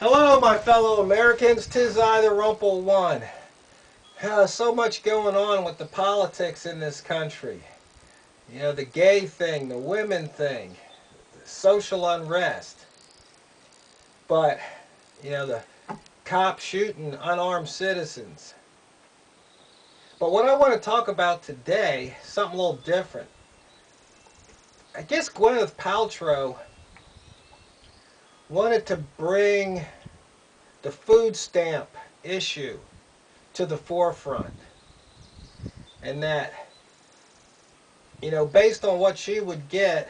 Hello, my fellow Americans. Tis I, the Rumpled One. Uh, so much going on with the politics in this country. You know, the gay thing, the women thing, the social unrest. But, you know, the cops shooting unarmed citizens. But what I want to talk about today, something a little different. I guess Gwyneth Paltrow wanted to bring the food stamp issue to the forefront. And that, you know, based on what she would get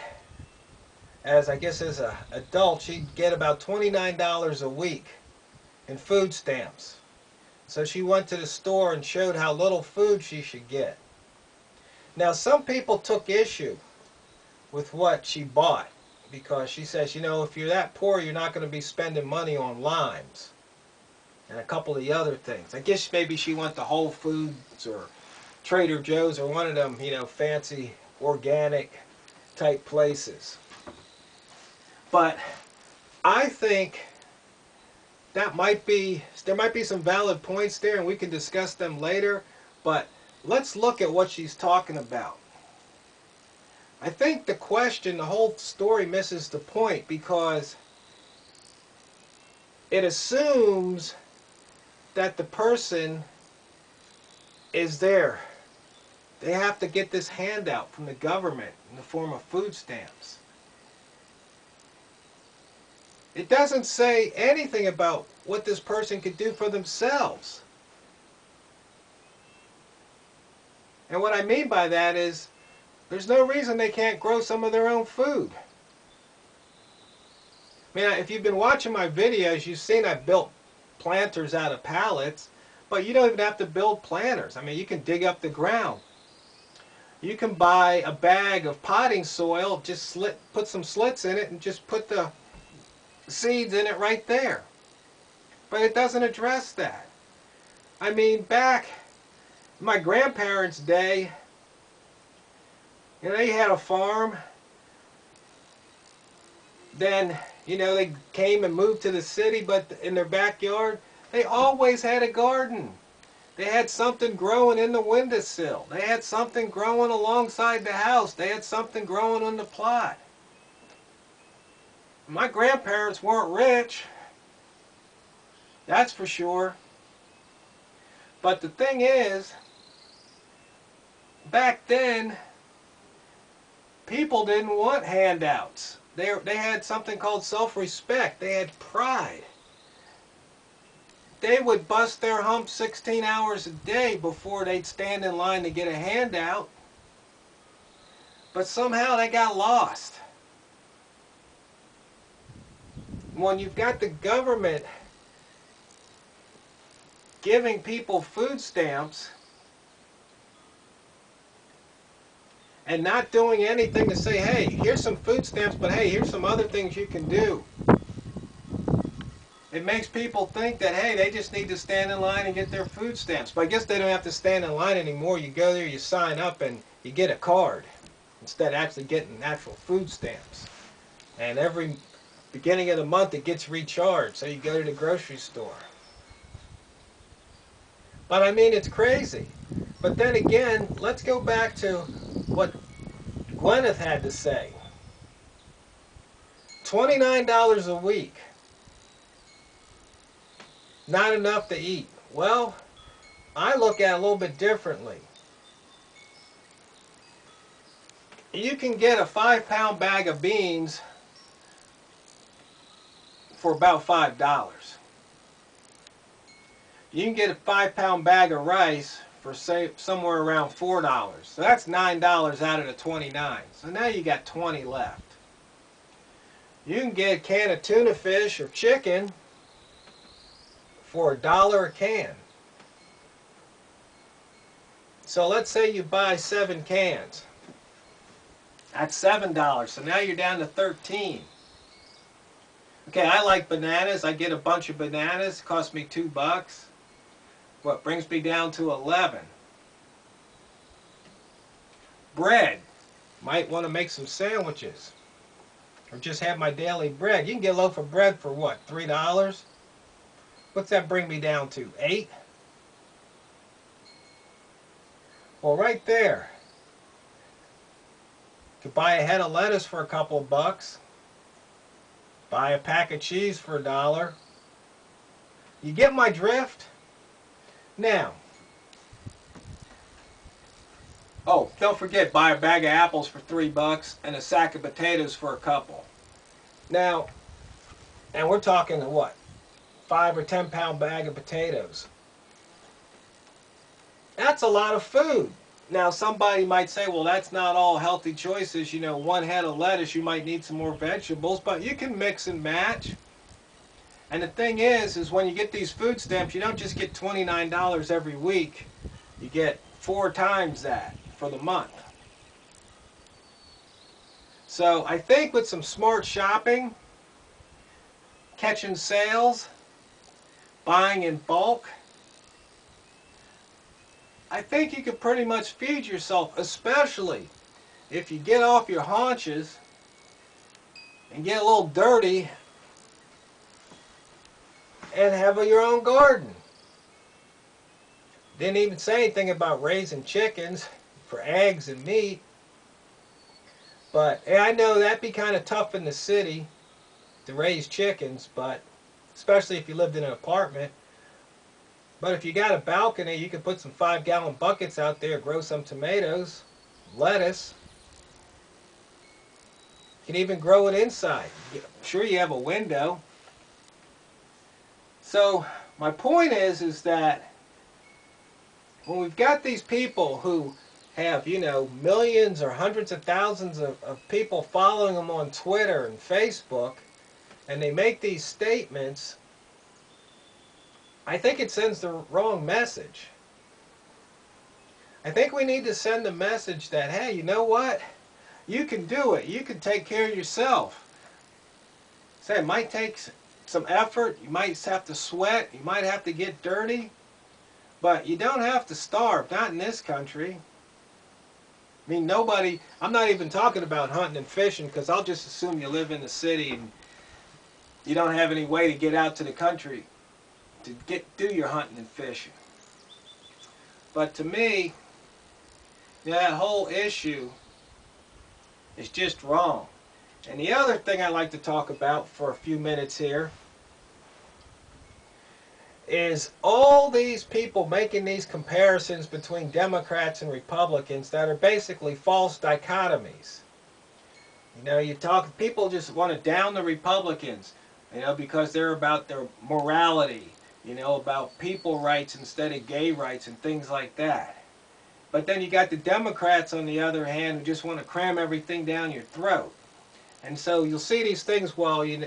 as, I guess, as an adult, she'd get about $29 a week in food stamps. So she went to the store and showed how little food she should get. Now, some people took issue with what she bought because she says, you know, if you're that poor, you're not going to be spending money on limes and a couple of the other things. I guess maybe she went to Whole Foods or Trader Joe's or one of them, you know, fancy organic type places. But I think that might be, there might be some valid points there and we can discuss them later, but let's look at what she's talking about. I think the question, the whole story misses the point because it assumes that the person is there. They have to get this handout from the government in the form of food stamps. It doesn't say anything about what this person could do for themselves. And what I mean by that is there's no reason they can't grow some of their own food. I mean, if you've been watching my videos, you've seen I built planters out of pallets, but you don't even have to build planters. I mean, you can dig up the ground. You can buy a bag of potting soil, just slit, put some slits in it, and just put the seeds in it right there. But it doesn't address that. I mean, back my grandparents' day, you know, they had a farm. Then, you know, they came and moved to the city, but in their backyard, they always had a garden. They had something growing in the windowsill. They had something growing alongside the house. They had something growing on the plot. My grandparents weren't rich. That's for sure. But the thing is, back then, people didn't want handouts. They, they had something called self-respect. They had pride. They would bust their hump 16 hours a day before they'd stand in line to get a handout. But somehow they got lost. When you've got the government giving people food stamps, and not doing anything to say, hey, here's some food stamps, but hey, here's some other things you can do. It makes people think that, hey, they just need to stand in line and get their food stamps. But I guess they don't have to stand in line anymore. You go there, you sign up, and you get a card instead of actually getting actual food stamps. And every beginning of the month, it gets recharged. So you go to the grocery store. But I mean, it's crazy. But then again, let's go back to what Gwyneth had to say. $29 a week. Not enough to eat. Well, I look at it a little bit differently. You can get a five pound bag of beans for about five dollars. You can get a five pound bag of rice for say somewhere around four dollars. So that's nine dollars out of the 29. So now you got 20 left. You can get a can of tuna fish or chicken for a dollar a can. So let's say you buy seven cans. That's seven dollars. So now you're down to 13. Okay, I like bananas. I get a bunch of bananas. It costs me two bucks. What brings me down to 11. Bread. Might want to make some sandwiches. Or just have my daily bread. You can get a loaf of bread for what, $3? What's that bring me down to? Eight? Well, right there. Could buy a head of lettuce for a couple of bucks. Buy a pack of cheese for a dollar. You get my drift? Now, oh, don't forget, buy a bag of apples for three bucks and a sack of potatoes for a couple. Now, and we're talking what? Five or ten pound bag of potatoes. That's a lot of food. Now, somebody might say, well, that's not all healthy choices. You know, one head of lettuce, you might need some more vegetables, but you can mix and match. And the thing is, is when you get these food stamps, you don't just get $29 every week. You get four times that for the month. So I think with some smart shopping, catching sales, buying in bulk, I think you could pretty much feed yourself, especially if you get off your haunches and get a little dirty and have your own garden. Didn't even say anything about raising chickens for eggs and meat. But I know that'd be kind of tough in the city to raise chickens, but especially if you lived in an apartment. But if you got a balcony, you could put some five gallon buckets out there, grow some tomatoes, lettuce. You can even grow it inside. Sure you have a window. So my point is, is that when we've got these people who have, you know, millions or hundreds of thousands of, of people following them on Twitter and Facebook, and they make these statements, I think it sends the wrong message. I think we need to send the message that, hey, you know what? You can do it. You can take care of yourself. Say, it might take some effort. You might have to sweat. You might have to get dirty. But you don't have to starve. Not in this country. I mean, nobody, I'm not even talking about hunting and fishing because I'll just assume you live in the city and you don't have any way to get out to the country to get do your hunting and fishing. But to me, that whole issue is just wrong. And the other thing I'd like to talk about for a few minutes here is all these people making these comparisons between Democrats and Republicans that are basically false dichotomies. You know, you talk, people just want to down the Republicans, you know, because they're about their morality, you know, about people rights instead of gay rights and things like that. But then you got the Democrats, on the other hand, who just want to cram everything down your throat. And so you'll see these things, well, you,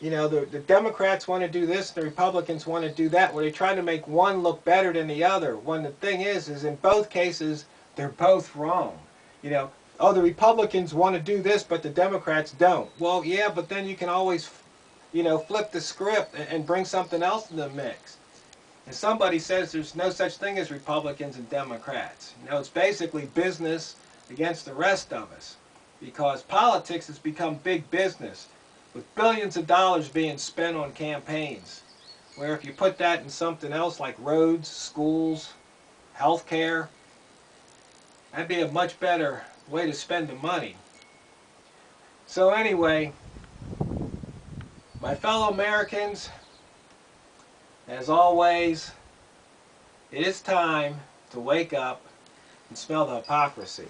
you know, the, the Democrats want to do this, the Republicans want to do that, where they try to make one look better than the other. When the thing is, is in both cases, they're both wrong. You know, oh, the Republicans want to do this, but the Democrats don't. Well, yeah, but then you can always, you know, flip the script and, and bring something else in the mix. And somebody says there's no such thing as Republicans and Democrats. You know, it's basically business against the rest of us. Because politics has become big business with billions of dollars being spent on campaigns. Where if you put that in something else like roads, schools, health care, that'd be a much better way to spend the money. So anyway, my fellow Americans, as always, it is time to wake up and smell the hypocrisy.